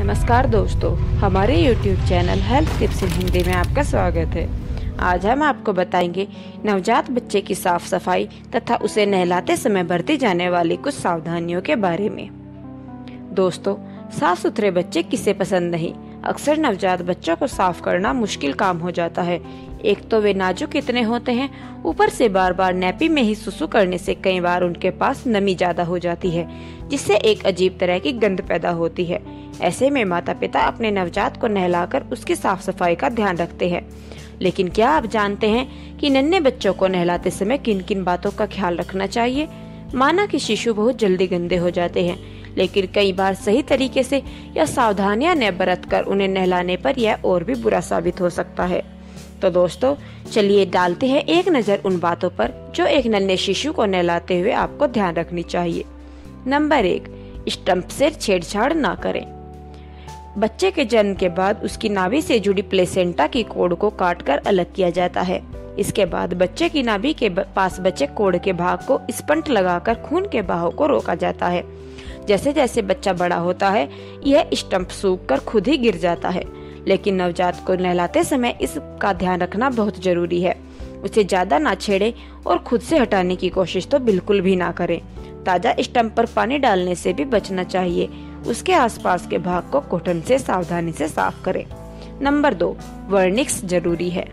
नमस्कार दोस्तों, हमारे YouTube channel health tips in Hindi में आपका स्वागत है। आज हम आपको बताएँगे नवजात बच्चे की साफ़ सफ़ाई तथा उसे नहलाते समय बरती जाने वाली कुछ सावधानियों के बारे में। दोस्तों साफ़ सुथरे बच्चे किसे पसंद नहीं? अक्सर नवजात बच्चों को साफ़ करना मुश्किल काम हो जाता है। एक तो वे नाजुक इतने होते हैं, ऊपर से बार बार नैपी में ही सुसु करने से कई बार उनके पास नमी ज़्यादा हो जाती है, जिससे एक अजीब तरह की गंध पैदा होती है। ऐसे में माता पिता अपने नवजात को नहलाकर उसकी साफ़ सफ़ाई का ध्यान रखते हैं। लेकिन क्या आप जानते हैं कि नन्हे बच्चों को नहलाते समय किन किन बातों का ख्याल रखना चाहिए? माना कि शिशु बहुत जल्दी गंदे हो जाते हैं। लेकिन कई बार सही तरीके से या सावधानियाँ न बरत कर उन्हें नहलाने पर यह और भी बुरा साबित हो सकता है। तो दोस्तों, चलिए डालते हैं एक नज़र उन बातों पर जो एक नन्हे शिशु को नहलाते हुए आपको ध्यान रखनी चाहिए। नंबर एक स्टम्प से छेड़छाड़ ना करें। बच्चे के जन्म के बाद उसकी नाभि से जुड़ी प्लेसेंटा की कोड को काटकर अलग किया जाता है। इसके बाद बच्चे की नाभि के पास बचे कोड के भाग को स्पंट लगाकर खून के बहाव को रोका जाता है। जैसे जैसे बच्चा बड़ा होता है, यह स्टम्प सूख कर खुद ही गिर जाता है। लेकिन नवजात को नहलाते समय इसका ध्यान रखना बहुत ज़रूरी है। उसे ज़्यादा ना छेड़े और खुद से हटाने की कोशिश तो बिल्कुल भी ना करें। ताज़ा स्टम्प पर पानी डालने से भी बचना चाहिए। उसके आसपास के भाग को कॉटन से सावधानी से साफ़ करें। नंबर दो, वर्निक्स ज़रूरी है।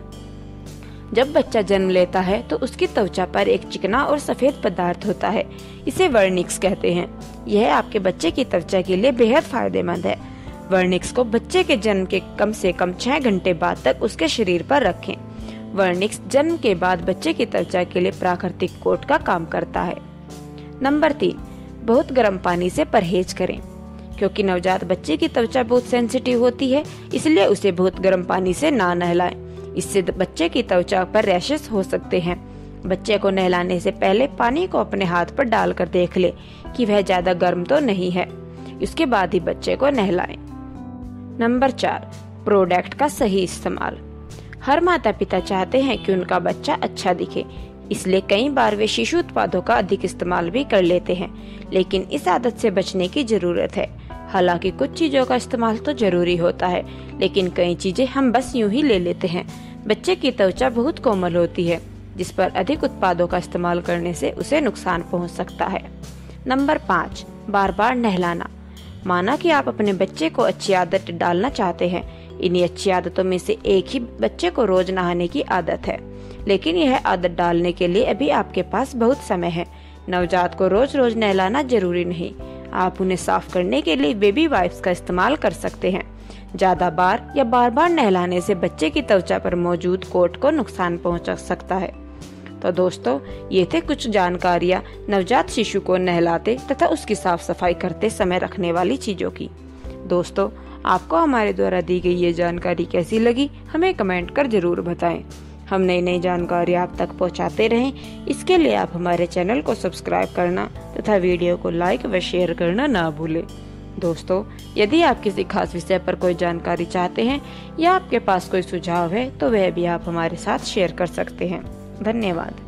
जब बच्चा जन्म लेता है तो उसकी त्वचा पर एक चिकना और सफ़ेद पदार्थ होता है। इसे वर्निक्स कहते हैं। यह आपके बच्चे की त्वचा के लिए बेहद फ़ायदेमंद है। वर्निक्स को बच्चे के जन्म के कम से कम छह घंटे बाद तक उसके शरीर पर रखें। वर्निक्स जन्म के बाद बच्चे की त्वचा के लिए प्राकृतिक कोट का काम करता है। नंबर तीन, बहुत गर्म पानी से परहेज करें। क्योंकि नवजात बच्चे की त्वचा बहुत सेंसिटिव होती है, इसलिए उसे बहुत गर्म पानी से ना नहलाएँ। इससे बच्चे की त्वचा पर रैशेस हो सकते हैं। बच्चे को नहलाने से पहले पानी को अपने हाथ पर डालकर देख ले कि वह ज़्यादा गर्म तो नहीं है। इसके बाद ही बच्चे को नहलाएँ। नंबर चार, प्रोडक्ट का सही इस्तेमाल। हर माता पिता चाहते हैं कि उनका बच्चा अच्छा दिखे। इसलिए कई बार वे शिशु उत्पादों का अधिक इस्तेमाल भी कर लेते हैं, लेकिन इस आदत से बचने की ज़रूरत है। हालाँकि कुछ चीज़ों का इस्तेमाल तो ज़रूरी होता है, लेकिन कई चीज़ें हम बस यूँ ही ले लेते हैं। बच्चे की त्वचा बहुत कोमल होती है, जिस पर अधिक उत्पादों का इस्तेमाल करने से उसे नुकसान पहुँच सकता है। नंबर पाँच बार बार नहलाना। माना कि आप अपने बच्चे को अच्छी आदत डालना चाहते हैं। इन्हीं अच्छी आदतों में से एक ही बच्चे को रोज नहाने की आदत है। लेकिन यह आदत डालने के लिए अभी आपके पास बहुत समय है। नवजात को रोज रोज नहलाना ज़रूरी नहीं। आप उन्हें साफ़ करने के लिए बेबी वाइप्स का इस्तेमाल कर सकते हैं। ज़्यादा बार या बार बार नहलाने से बच्चे की त्वचा पर मौजूद कोट को नुकसान पहुँच सकता है। तो दोस्तों, ये थे कुछ जानकारियाँ नवजात शिशु को नहलाते तथा उसकी साफ़ सफ़ाई करते समय रखने वाली चीज़ों की। दोस्तों, आपको हमारे द्वारा दी गई ये जानकारी कैसी लगी, हमें कमेंट कर ज़रूर बताएँ। हम नई नई जानकारी आप तक पहुंचाते रहें। इसके लिए आप हमारे चैनल को सब्सक्राइब करना तथा वीडियो को लाइक व शेयर करना ना भूलें। दोस्तों, यदि आप किसी खास विषय पर कोई जानकारी चाहते हैं या आपके पास कोई सुझाव है तो वह भी आप हमारे साथ शेयर कर सकते हैं। धन्यवाद।